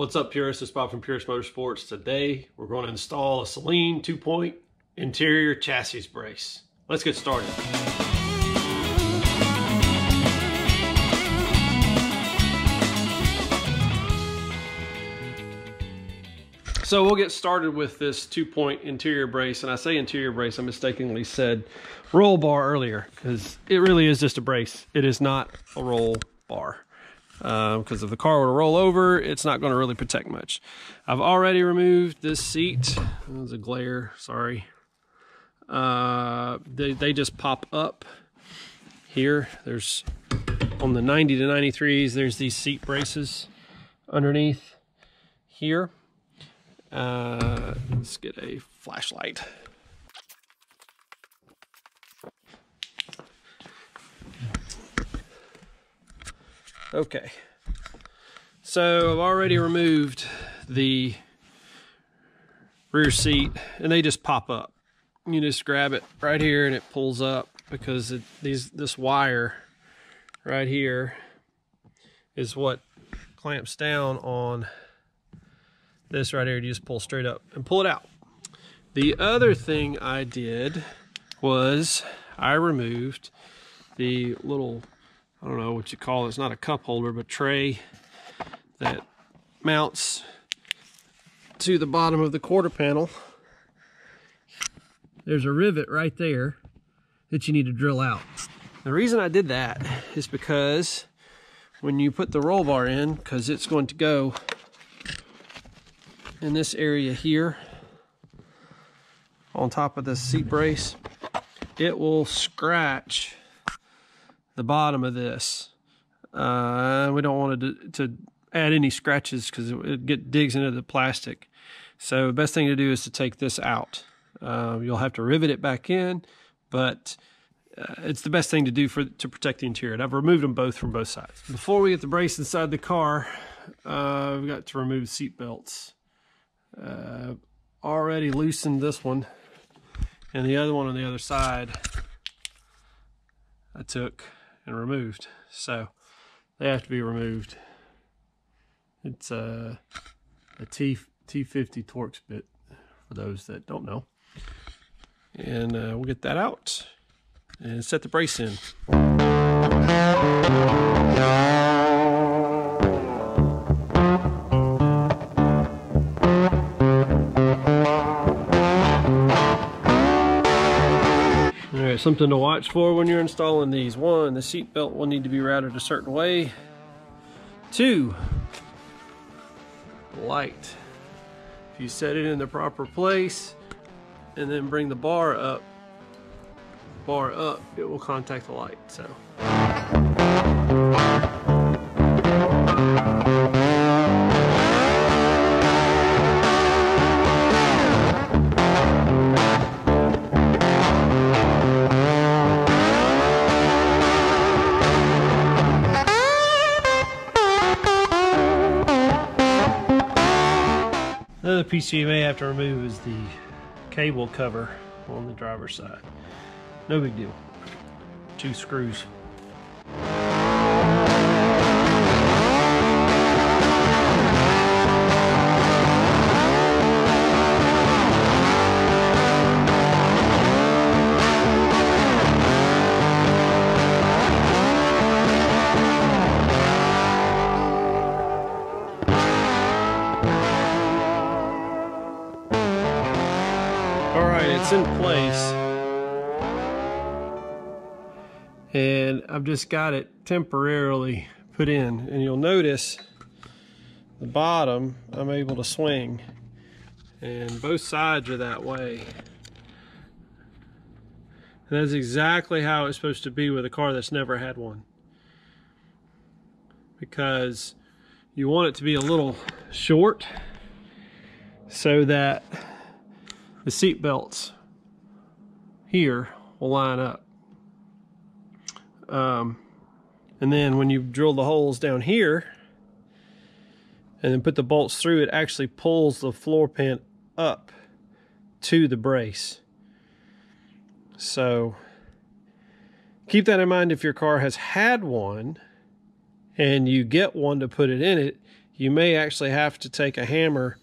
What's up, purists? It's Bob from Purist Motorsports. Today, we're going to install a Saleen two-point interior chassis brace. Let's get started. So we'll get started with this two-point interior brace. And I say interior brace, I mistakenly said roll bar earlier because it really is just a brace. It is not a roll bar because um, if the car were to roll over, it's not going to really protect much. I've already removed this seat. There's a glare, sorry. Uh, they, they just pop up here. There's on the 90 to 93s, there's these seat braces underneath here. Uh, let's get a flashlight. Okay. So I've already removed the rear seat and they just pop up. You just grab it right here and it pulls up because it, these this wire right here is what clamps down on this right here. You just pull straight up and pull it out. The other thing I did was I removed the little I don't know what you call it. It's not a cup holder, but tray that mounts to the bottom of the quarter panel. There's a rivet right there that you need to drill out. The reason I did that is because when you put the roll bar in, because it's going to go in this area here on top of this seat brace, it will scratch the bottom of this. Uh, we don't want to, to add any scratches because it get digs into the plastic. So the best thing to do is to take this out. Uh, you'll have to rivet it back in, but uh, it's the best thing to do for to protect the interior. And I've removed them both from both sides. Before we get the brace inside the car, uh, we've got to remove seat belts. Uh, already loosened this one and the other one on the other side I took and removed. So they have to be removed. It's a, a T, T50 Torx bit for those that don't know. And uh, we'll get that out and set the brace in. Something to watch for when you're installing these. One, the seat belt will need to be routed a certain way. Two, light. If you set it in the proper place and then bring the bar up, bar up, it will contact the light. So. Piece you may have to remove is the cable cover on the driver's side. No big deal. Two screws. I've just got it temporarily put in. And you'll notice the bottom I'm able to swing. And both sides are that way. And that's exactly how it's supposed to be with a car that's never had one. Because you want it to be a little short so that the seat belts here will line up. Um, and then when you drill the holes down here and then put the bolts through, it actually pulls the floor pan up to the brace. So keep that in mind if your car has had one and you get one to put it in it, you may actually have to take a hammer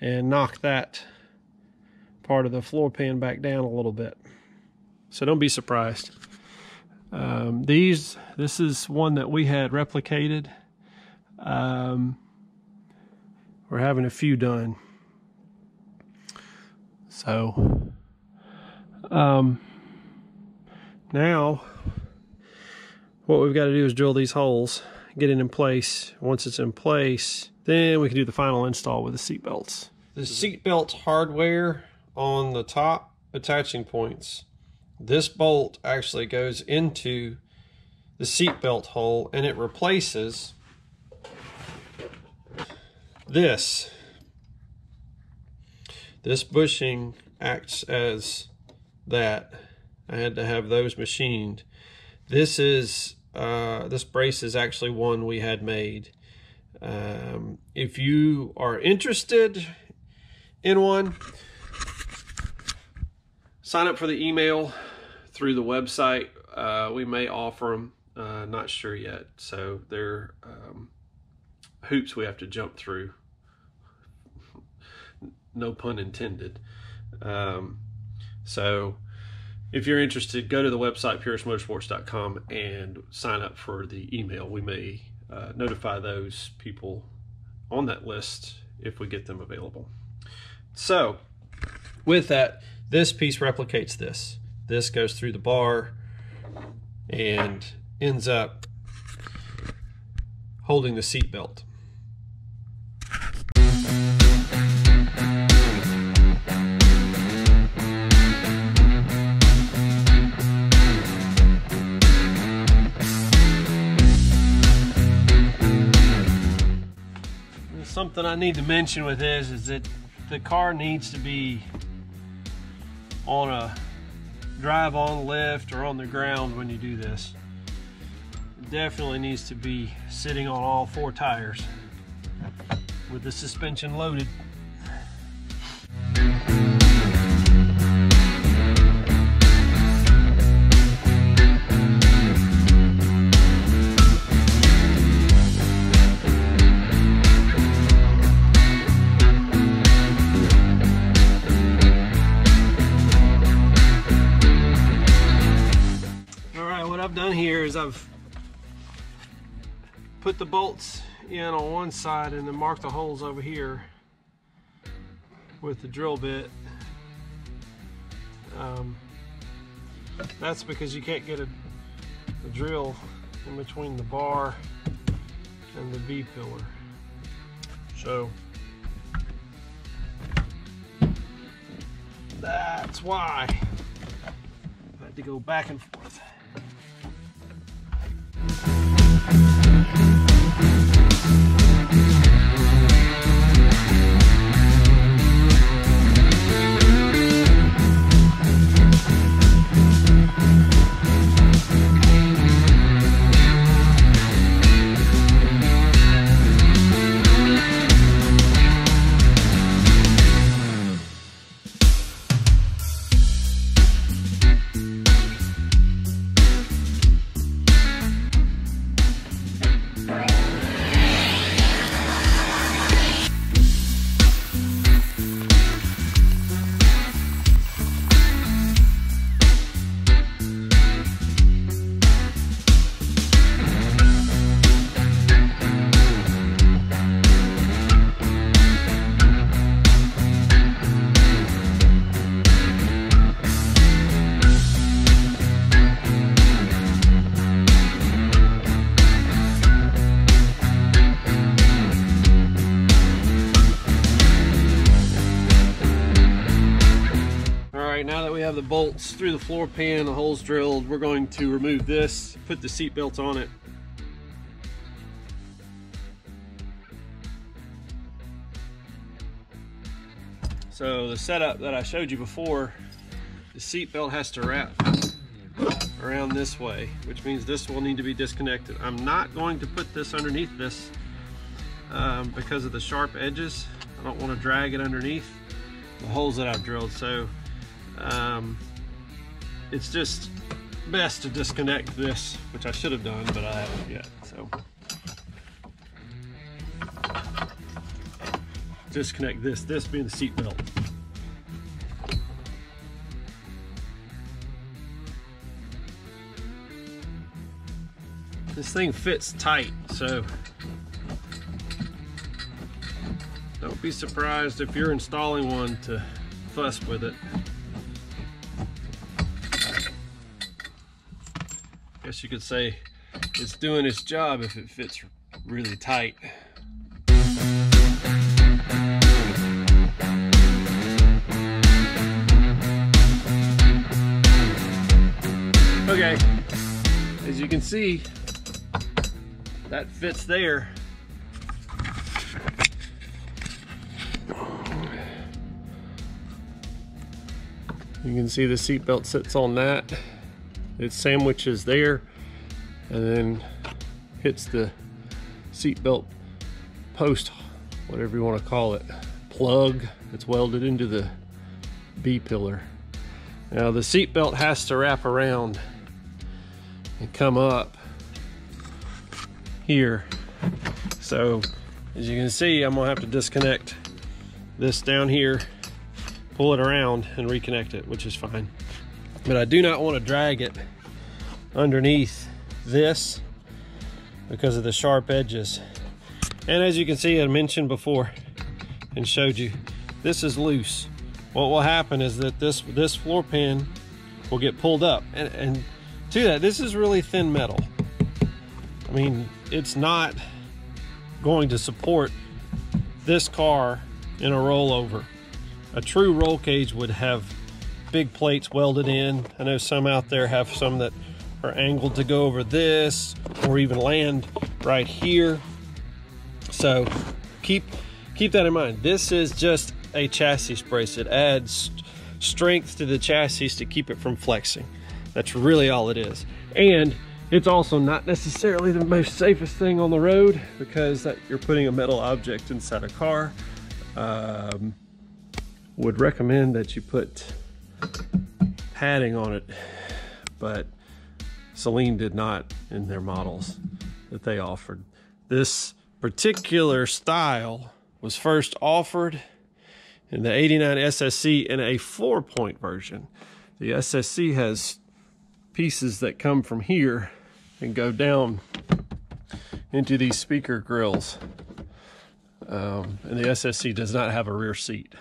and knock that part of the floor pan back down a little bit. So don't be surprised. Um, these, this is one that we had replicated. Um, we're having a few done. So, um, now what we've got to do is drill these holes, get it in place. Once it's in place, then we can do the final install with the seat belts. The seat belt hardware on the top attaching points. This bolt actually goes into the seat belt hole and it replaces this. This bushing acts as that. I had to have those machined. This is uh, this brace is actually one we had made. Um, if you are interested in one, sign up for the email through the website. Uh, we may offer them. Uh, not sure yet. So they're um, hoops we have to jump through. No pun intended. Um, so if you're interested, go to the website puristmotorsports.com and sign up for the email. We may uh, notify those people on that list if we get them available. So, with that, this piece replicates this. This goes through the bar and ends up holding the seat belt. something I need to mention with this is that the car needs to be on a drive on lift or on the ground when you do this. It definitely needs to be sitting on all four tires with the suspension loaded. I've put the bolts in on one side and then marked the holes over here with the drill bit. Um, that's because you can't get a, a drill in between the bar and the B pillar. So that's why I had to go back and forth. Have through the floor pan, the holes drilled. We're going to remove this, put the seat belts on it. So the setup that I showed you before, the seat belt has to wrap around this way, which means this will need to be disconnected. I'm not going to put this underneath this um, because of the sharp edges. I don't want to drag it underneath the holes that I've drilled. So um, it's just best to disconnect this, which I should have done, but I haven't yet. So disconnect this, this being the seat belt. This thing fits tight, so don't be surprised if you're installing one to fuss with it. Guess you could say it's doing its job if it fits really tight. Okay, as you can see, that fits there. You can see the seatbelt sits on that. It sandwiches there and then hits the seatbelt post, whatever you want to call it, plug. It's welded into the B pillar. Now the seatbelt has to wrap around and come up here. So as you can see, I'm gonna have to disconnect this down here, pull it around and reconnect it, which is fine. But I do not want to drag it underneath this because of the sharp edges. And as you can see, I mentioned before and showed you, this is loose. What will happen is that this, this floor pan will get pulled up. And, and to that, this is really thin metal. I mean, it's not going to support this car in a rollover. A true roll cage would have big plates welded in. I know some out there have some that are angled to go over this or even land right here. So keep keep that in mind. This is just a chassis brace. It adds strength to the chassis to keep it from flexing. That's really all it is. And it's also not necessarily the most safest thing on the road because that you're putting a metal object inside a car. Um, would recommend that you put padding on it, but Saleen did not in their models that they offered. This particular style was first offered in the 89 SSC in a four point version. The SSC has pieces that come from here and go down into these speaker grills. Um, and the SSC does not have a rear seat.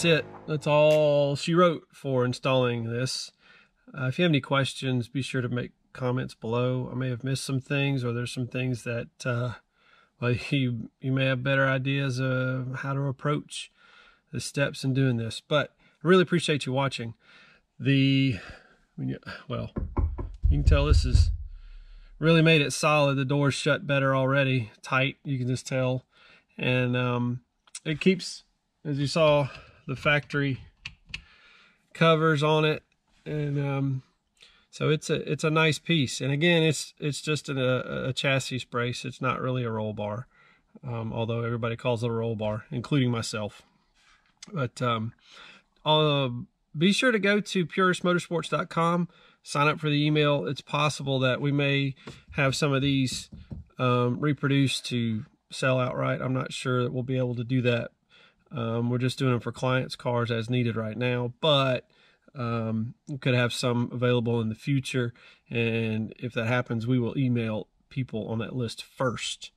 That's it. That's all she wrote for installing this. Uh, if you have any questions, be sure to make comments below. I may have missed some things, or there's some things that uh, well, you you may have better ideas of how to approach the steps in doing this. But I really appreciate you watching. The well, you can tell this is really made it solid. The door's shut better already, tight. You can just tell, and um, it keeps, as you saw, the factory covers on it, and um, so it's a it's a nice piece. And again, it's it's just a, a chassis brace. It's not really a roll bar, um, although everybody calls it a roll bar, including myself. But um, uh, be sure to go to puristmotorsports.com, sign up for the email. It's possible that we may have some of these um, reproduced to sell outright. I'm not sure that we'll be able to do that. Um, we're just doing them for clients' cars as needed right now, but um, we could have some available in the future. And if that happens, we will email people on that list first.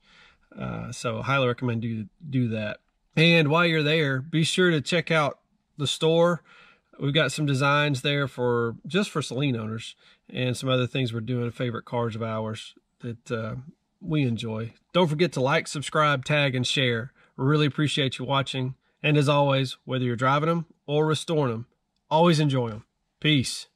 Uh, so highly recommend do do that. And while you're there, be sure to check out the store. We've got some designs there for just for Saleen owners and some other things we're doing, favorite cars of ours that uh, we enjoy. Don't forget to like, subscribe, tag, and share. Really appreciate you watching. And as always, whether you're driving them or restoring them, Always enjoy them. Peace.